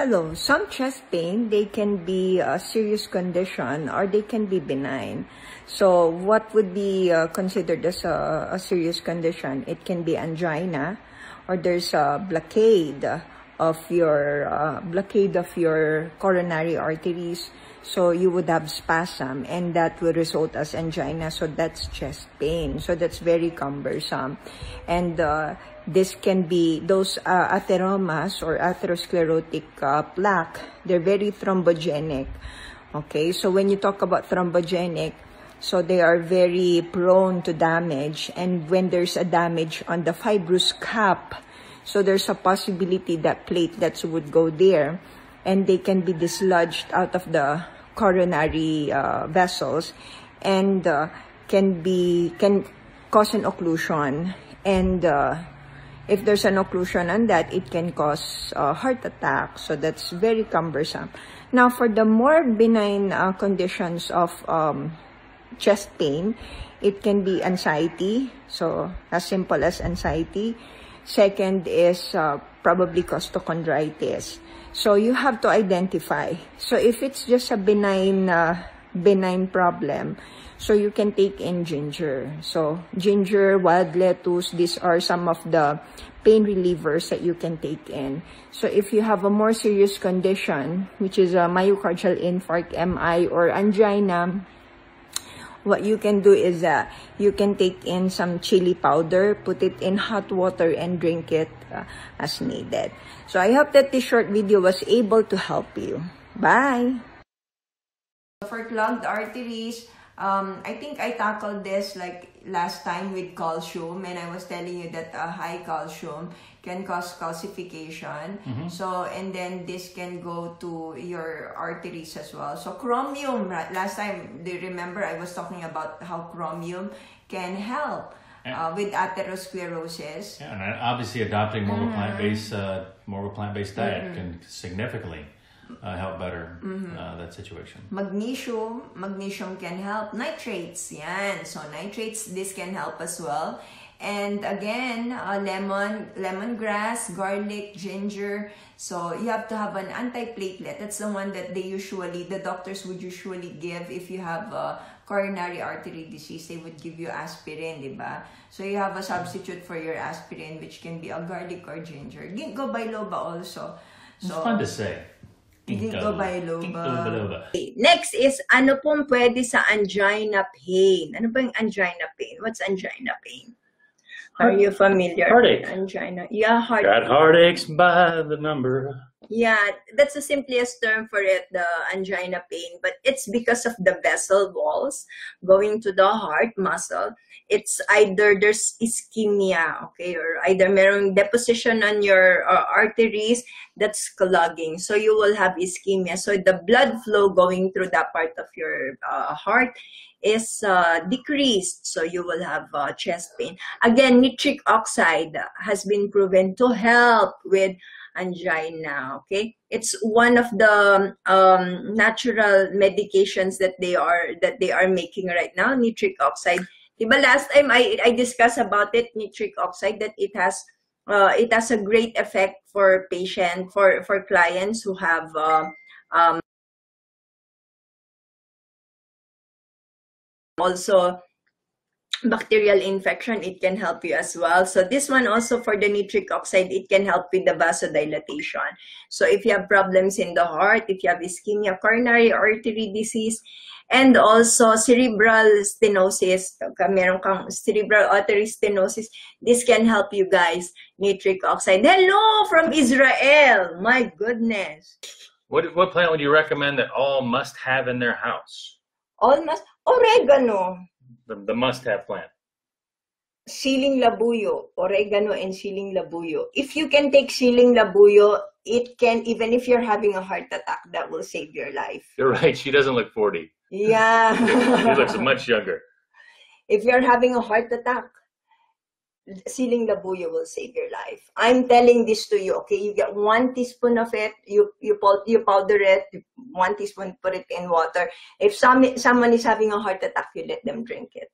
Hello. Some chest pain, they can be a serious condition or they can be benign. So what would be uh, considered as a, a, serious condition? It can be angina or there's a blockade of your uh, blockade of your coronary arteries. So you would have spasm and that will result as angina. So that's chest pain. So that's very cumbersome. And uh, this can be those uh, atheromas or atherosclerotic uh, plaque. They're very thrombogenic. Okay, so when you talk about thrombogenic, so they are very prone to damage. And when there's a damage on the fibrous cap, so there's a possibility that platelets would go there and they can be dislodged out of the coronary uh, vessels and uh, can be can cause an occlusion and uh, if there's an occlusion on that, it can cause a heart attack. So that's very cumbersome. Now, for the more benign uh, conditions of um, chest pain, it can be anxiety. So as simple as anxiety. Second is uh, probably costochondritis. So you have to identify. So if it's just a benign, uh, benign problem, so you can take in ginger. So ginger, wild lettuce, these are some of the pain relievers that you can take in. So if you have a more serious condition, which is a myocardial infarct, MI, or angina, what you can do is uh, you can take in some chili powder, put it in hot water and drink it uh, as needed. So I hope that this short video was able to help you. Bye! For clogged arteries, um, I think I tackled this like last time with calcium and I was telling you that uh, high calcium can cause calcification. Mm-hmm. So, and then this can go to your arteries as well. So, chromium, last time, do you remember I was talking about how chromium can help uh, with atherosclerosis. Yeah, and obviously adopting more mm-hmm. plant-based, uh, more plant-based diet mm-hmm. can significantly uh, help better mm-hmm. uh, that situation. Magnesium, magnesium can help. Nitrates, yan. So nitrates, this can help as well. And again, uh, lemon, lemongrass, garlic, ginger. So you have to have an antiplatelet. That's the one that they usually, the doctors would usually give if you have a coronary artery disease. They would give you aspirin, diba? So you have a substitute for your aspirin, which can be a garlic or ginger. Go Ginkgo biloba also. So, it's fun to say. Ginkgo biloba. Next is, ano pong pwede sa angina pain? Ano ba yung angina pain? What's angina pain? Are you familiar? Heartache. Angina. Yeah, heartache. Got heartaches by the number. Yeah, that's the simplest term for it, the angina pain. But it's because of the vessel walls going to the heart muscle. It's either there's ischemia, okay, or either meron deposition on your uh, arteries that's clogging. So you will have ischemia. So the blood flow going through that part of your uh, heart is uh, decreased, so you will have uh, chest pain. Again, nitric oxide has been proven to help with angina. Okay, it's one of the um, natural medications that they are that they are making right now. Nitric oxide. Diba last time I I discussed about it, nitric oxide, that it has uh, it has a great effect for patient for for clients who have uh, um, also bacterial infection, it can help you as well. So this one also for the nitric oxide, it can help with the vasodilation. So if you have problems in the heart, if you have ischemia, coronary artery disease, and also cerebral stenosis, meron kang cerebral artery stenosis, this can help you guys, nitric oxide. Hello from Israel! My goodness! What, what plant would you recommend that all must have in their house? All must, Oregano. The, the must-have plant. Siling labuyo, oregano and siling labuyo. If you can take siling labuyo, it can, even if you're having a heart attack, that will save your life. You're right. She doesn't look 40. Yeah. she looks much younger. If you're having a heart attack, siling labuyo will save your life. I'm telling this to you, okay? You get one teaspoon of it, you you you powder it, one teaspoon, put it in water. If some someone is having a heart attack, you let them drink it.